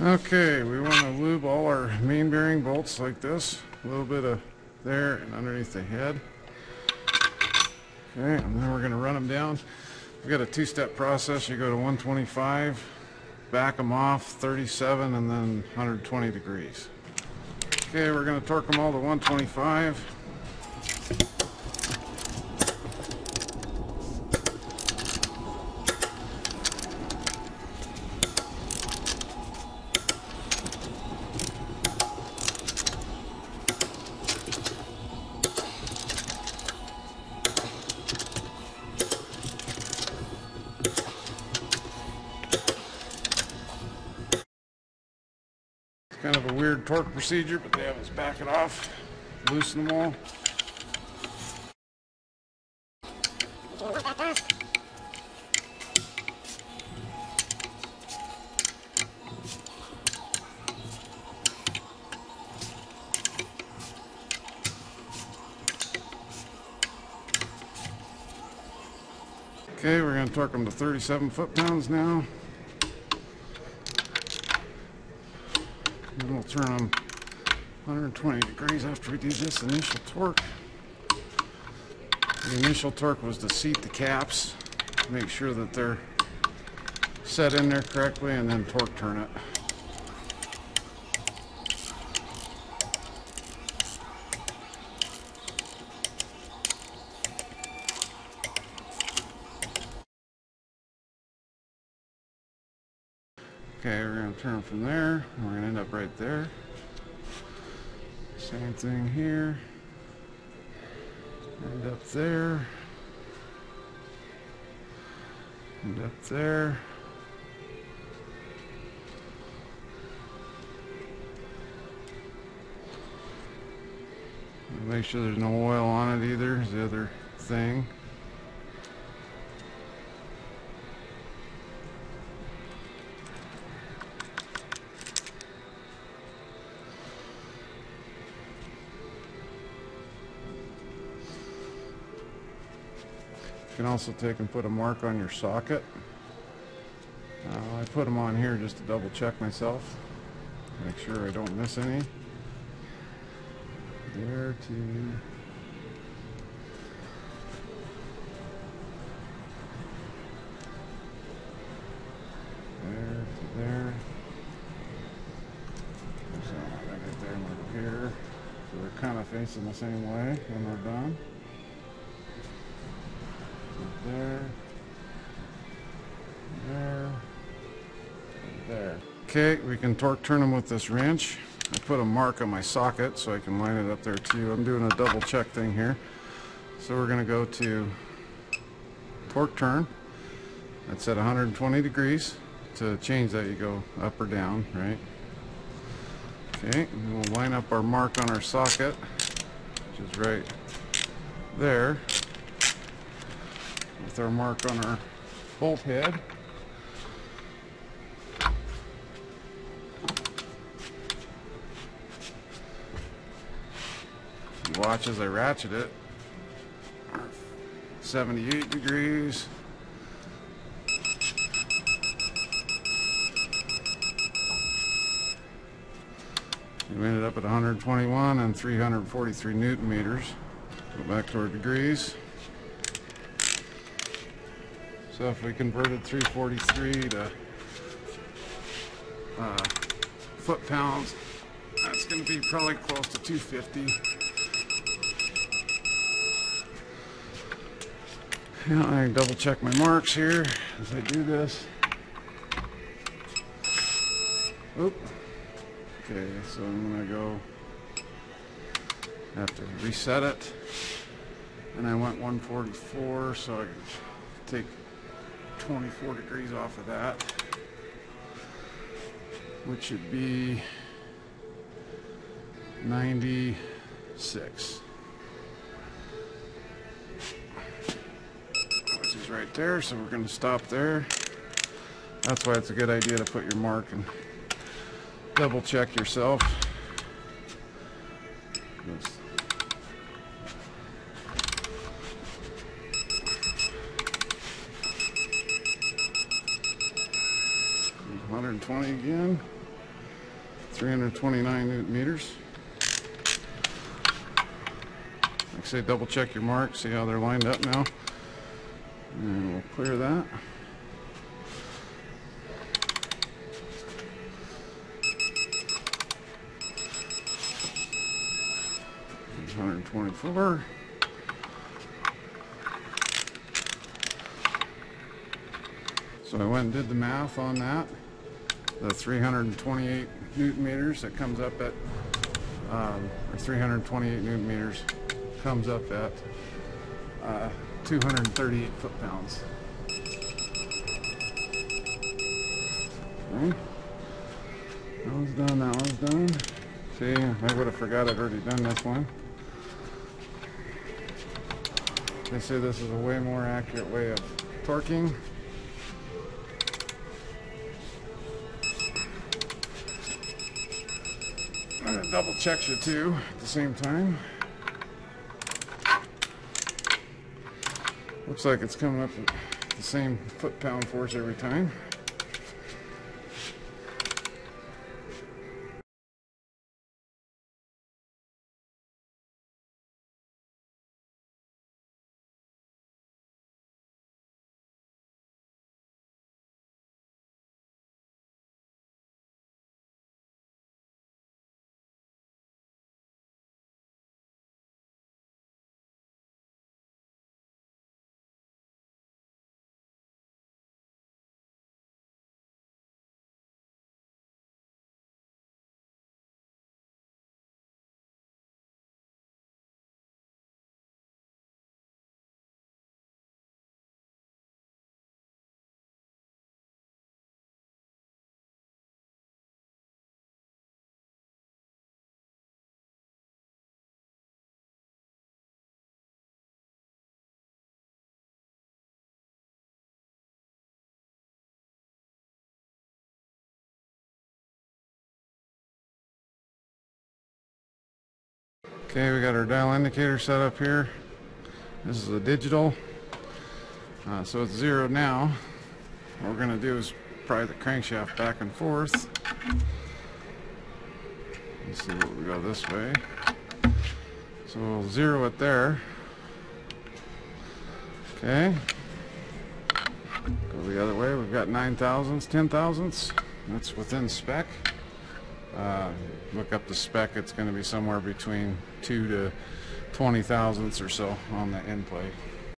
Okay, we want to lube all our main bearing bolts like this. A little bit of there and underneath the head. Okay, and then we're going to run them down. We've got a two-step process. You go to 125, back them off, 37, and then 120 degrees. Okay, we're going to torque them all to 125. Kind of a weird torque procedure, but they have us back it off, loosen them all. Okay, we're going to torque them to 37 foot-pounds now. Then we'll turn them 120 degrees after we do this initial torque. The initial torque was to seat the caps, make sure that they're set in there correctly, and then torque turn it. Okay, we're going to turn from there. We're going to end up right there. Same thing here. End up there. End up there. Make sure there's no oil on it either, is the other thing. Can also take and put a mark on your socket. Uh, I put them on here just to double check myself. Make sure I don't miss any. There to there to there. So I get there and over here. So they're kind of facing the same way when we're done. There. There. There. Okay, we can torque turn them with this wrench. I put a mark on my socket so I can line it up there too. I'm doing a double check thing here. So we're going to go to torque turn. That's at 120 degrees. To change that you go up or down, right? Okay, we'll line up our mark on our socket, which is right there with our mark on our bolt head. Watch as I ratchet it. 78 degrees. We ended up at 121 and 343 newton meters. Go back to our degrees. So if we converted 343 to uh, foot pounds, that's going to be probably close to 250. Yeah, I can double check my marks here as I do this. Oop. Okay, so I'm going to go, have to reset it. And I went 144, so I take 24 degrees off of that, which would be 96. Which is right there, so we're going to stop there. That's why it's a good idea to put your mark and double check yourself. 120 again. 329 newton meters. Like I say, double check your marks, see how they're lined up now. And we'll clear that. Hundred and twenty-four. So I went and did the math on that. The 328 newton meters that comes up at, um, or 328 newton meters comes up at uh, 238 foot pounds. Okay. That one's done, that one's done. See, I would have forgot I'd already done this one. They say this is a way more accurate way of torquing. I'm gonna double check you too at the same time. Looks like it's coming up at the same foot pound force every time. Okay, we got our dial indicator set up here. This is a digital. Uh, so it's zero now. What we're going to do is pry the crankshaft back and forth. Let's see what we go this way. So we'll zero it there. Okay. Go the other way. We've got nine thousandths, ten thousandths. That's within spec. Uh, look up the spec. It's going to be somewhere between two to twenty thousandths or so on the endplay.